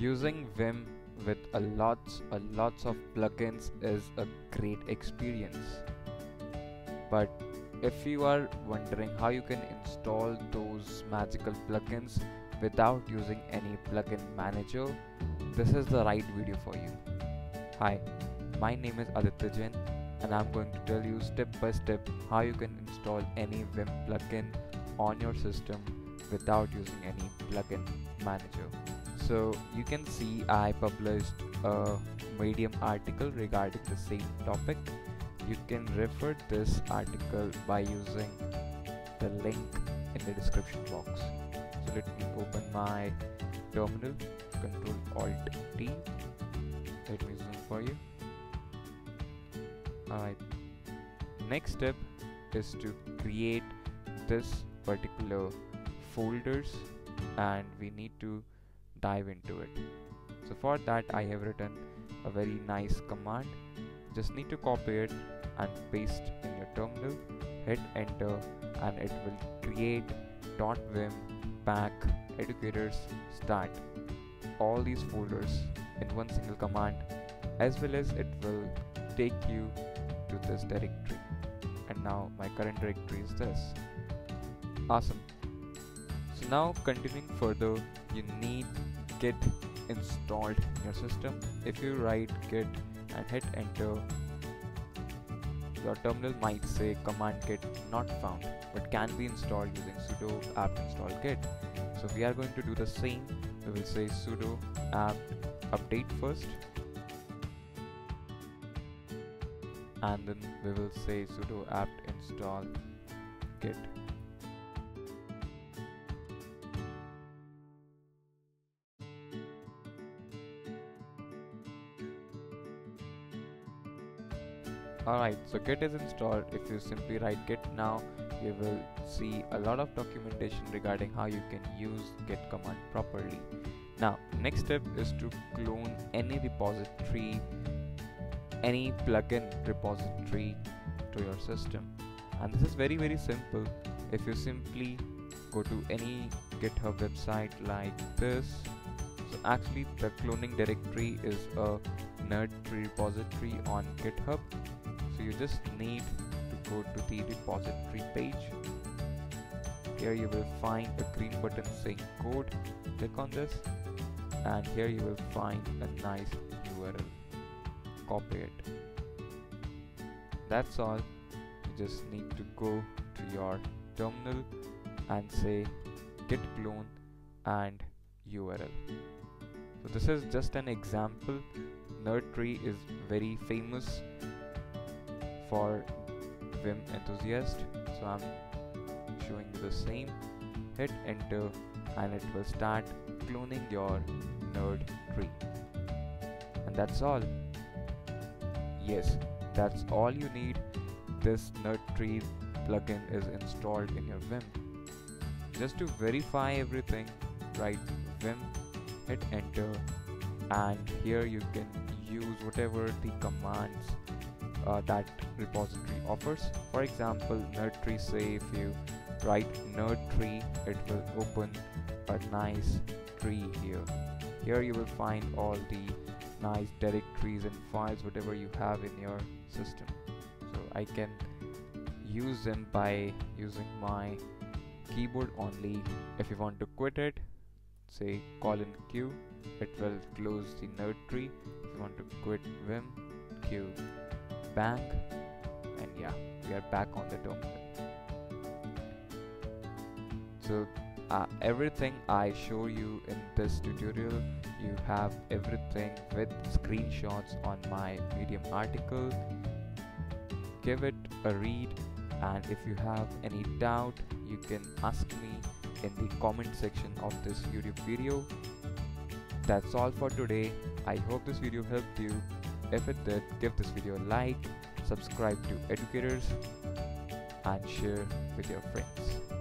Using Vim with a lots a lots of plugins is a great experience. But if you are wondering how you can install those magical plugins without using any plugin manager, this is the right video for you. Hi, my name is Aditya Jain and I'm going to tell you step by step how you can install any Vim plugin on your system without using any plugin manager. So you can see I published a Medium article regarding the same topic. You can refer this article by using the link in the description box. So let me open my terminal, Control Alt T. Let me zoom for you. Alright. Next step is to create this particular folders and we need to dive into it. So for that I have written a very nice command. Just need to copy it and paste in your terminal. Hit enter and it will create .vim pack aducators start all these folders in one single command as well as it will take you to this directory and now my current directory is this awesome so now continuing further you need git installed in your system. If you write git and hit enter your terminal might say command git not found but can be installed using sudo apt install git. So we are going to do the same. We will say sudo apt update first. And then we will say sudo apt install git alright so git is installed. If you simply write git now you will see a lot of documentation regarding how you can use git command properly. Now next step is to clone any repository any plugin repository to your system. And this is very very simple. If you simply go to any github website like this so actually the cloning directory is a nerd tree repository on github you just need to go to the repository page. Here you will find a green button saying code. Click on this. And here you will find a nice url copy it. That's all. You just need to go to your terminal and say git clone and url so this is just an example. Nerdtree is very famous for vim enthusiast so i'm showing you the same. Hit enter and it will start cloning your nerd tree. And that's all. Yes that's all you need. This nerdtree plugin is installed in your vim. Just to verify everything write vim hit enter and here you can use whatever the commands uh, that repository offers. For example nerdtree say if you. Write nerdtree it will open a nice tree here. Here you will find all the nice directories and files whatever you have in your system. So I can use them by using my keyboard only. If you want to quit it say colon q it will close the nerd tree if you want to quit vim q bang and yeah we are back on the terminal so uh, everything I show you in this tutorial you have everything with screenshots on my medium article. Give it a read and if you have any doubt you can ask me in the comment section of this youtube video. That's all for today. I hope this video helped you if it did give this video a like subscribe to aducators and share with your friends